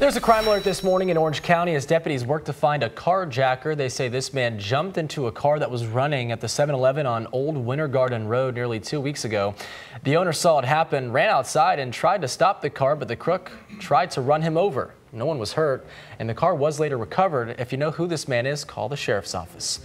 There's a crime alert this morning in Orange County as deputies work to find a carjacker. They say this man jumped into a car that was running at the 7-Eleven on Old Winter Garden Road nearly two weeks ago. The owner saw it happen, ran outside and tried to stop the car, but the crook tried to run him over. No one was hurt, and the car was later recovered. If you know who this man is, call the sheriff's office.